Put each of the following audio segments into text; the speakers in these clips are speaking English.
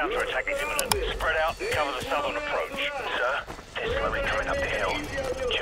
counterattack is imminent. Spread out and cover the southern approach. Sir, there's slowly coming up the hill.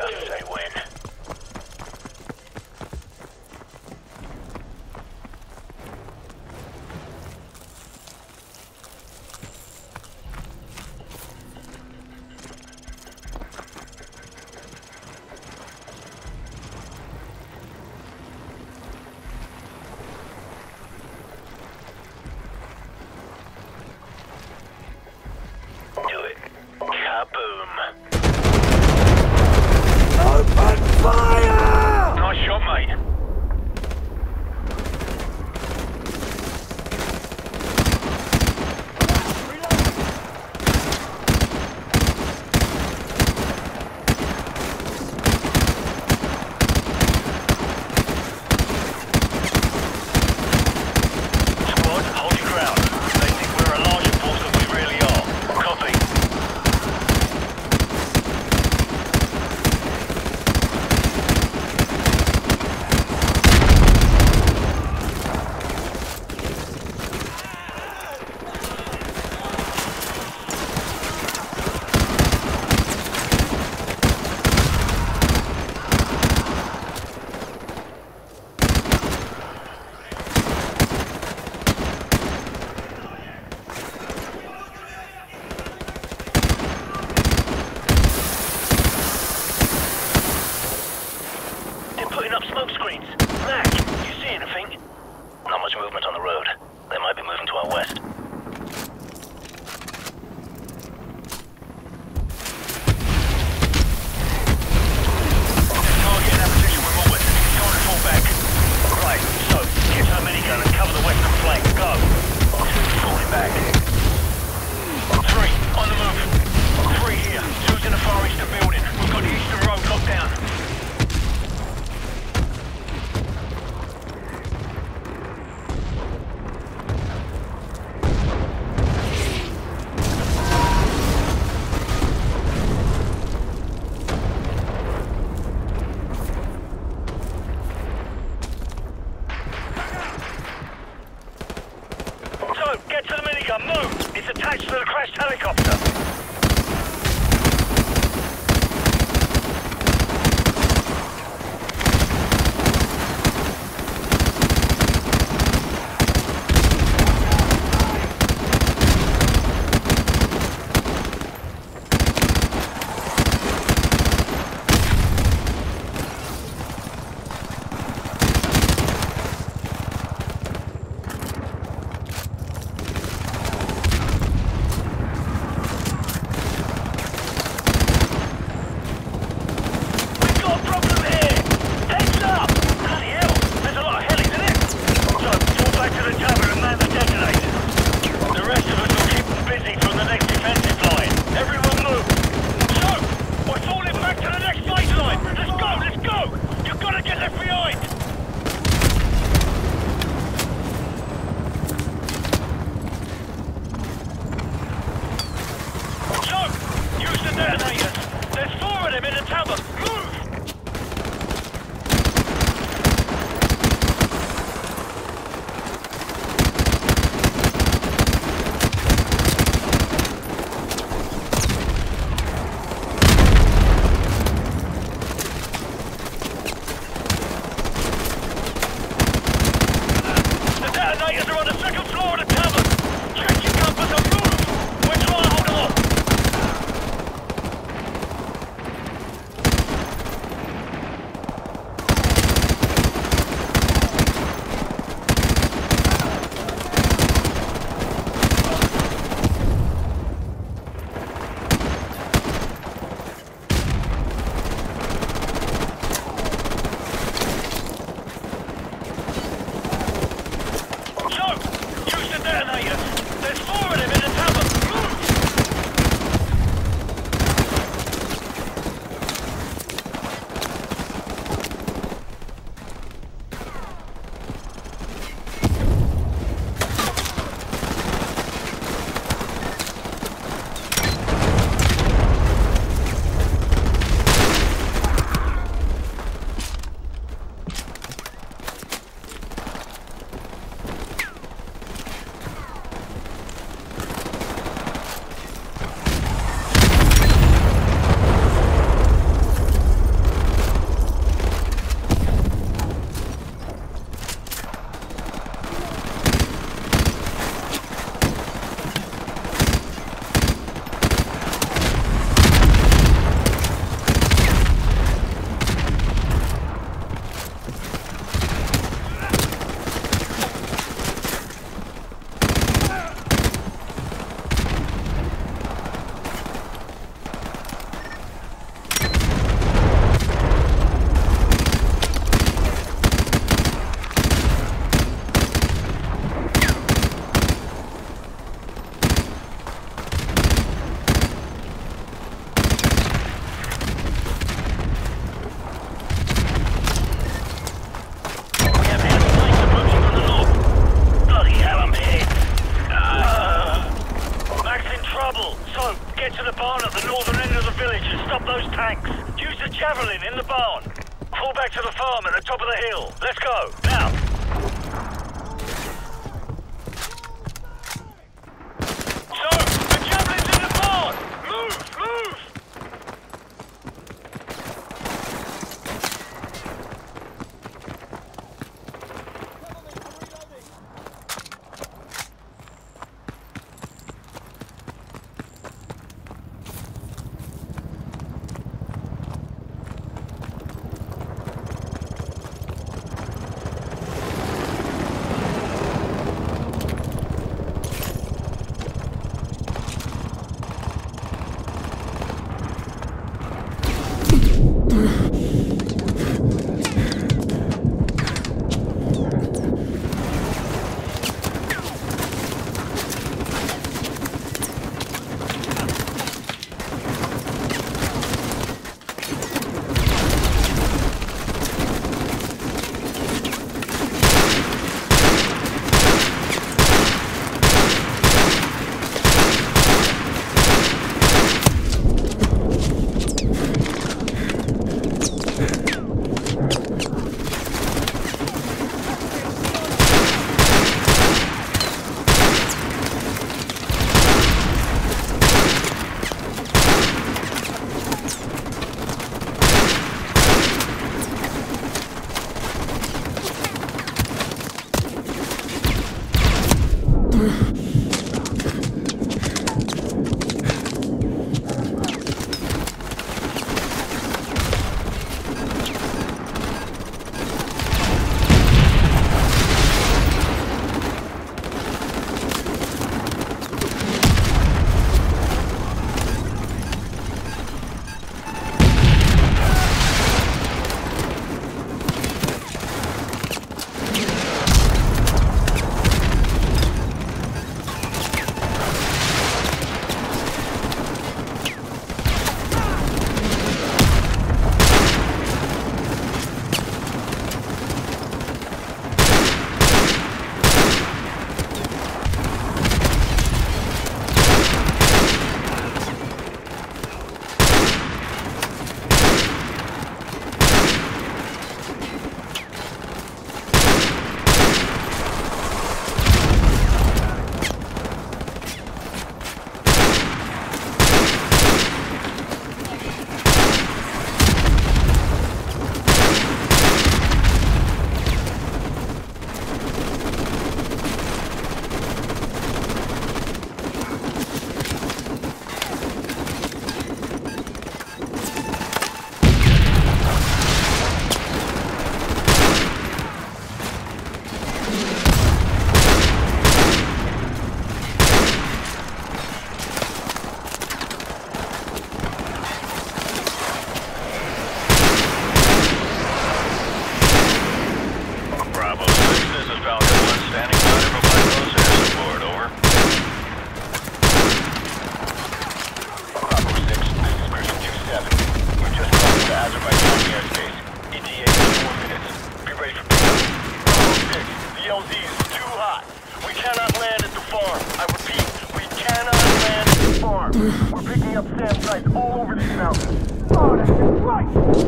Farm. We're picking up SAM sites all over these mountains. Oh, that's right!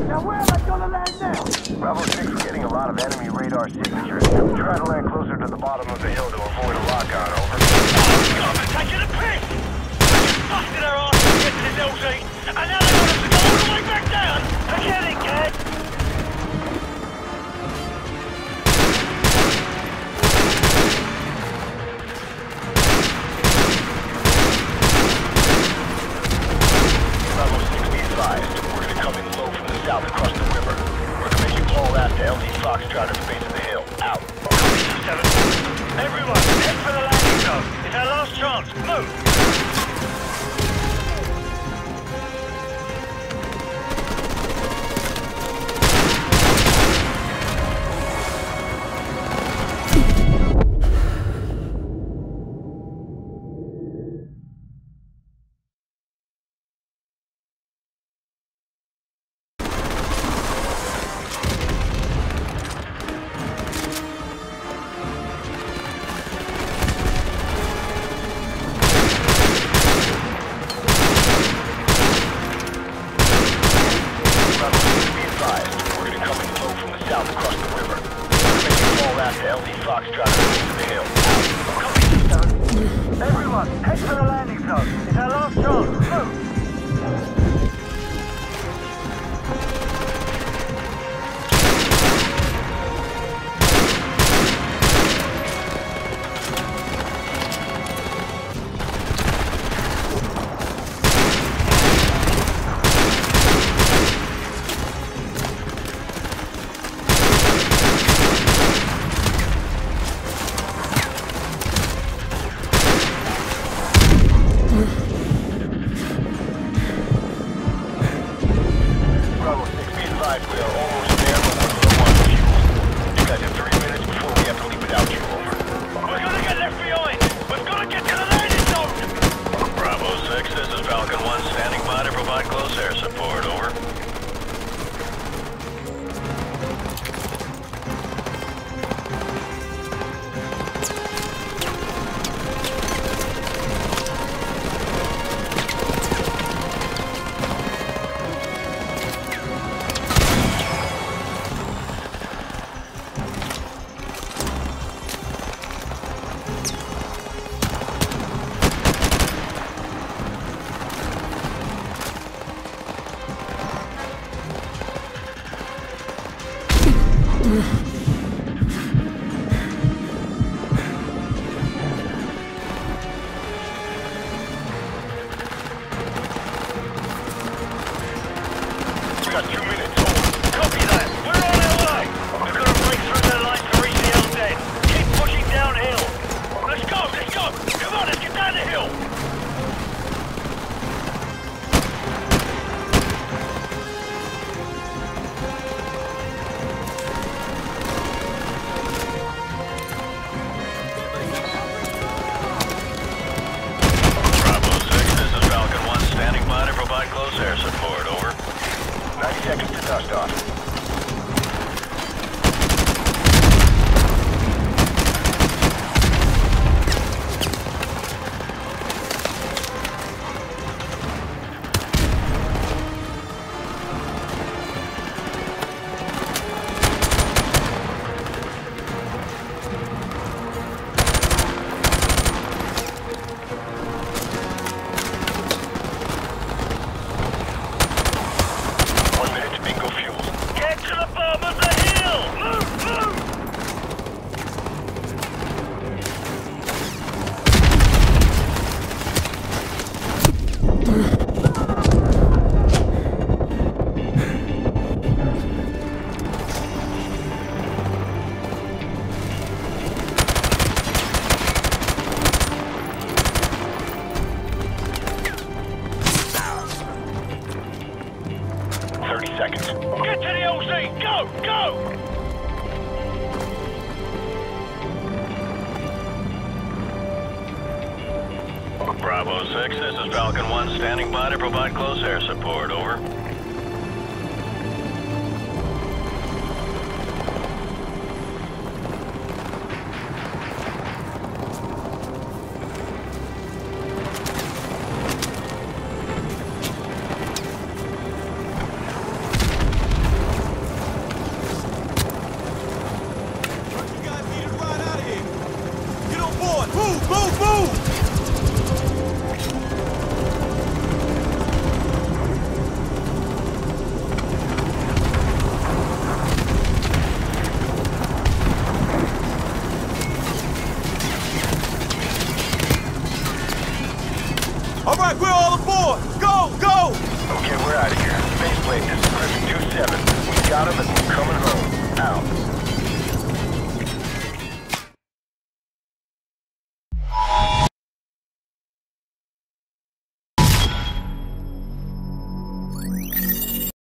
Now where am I gonna land now? Bravo 6, we're getting a lot of enemy radar signatures. Try to land closer to the bottom of the hill to avoid a lock-on, over. Oh, God, they're taking a piss! Busted our arse to get to this LZ, and now they want us to go all the way back down! Forget it, kid! Everyone, head for the landing zone. It's our last chance. Move.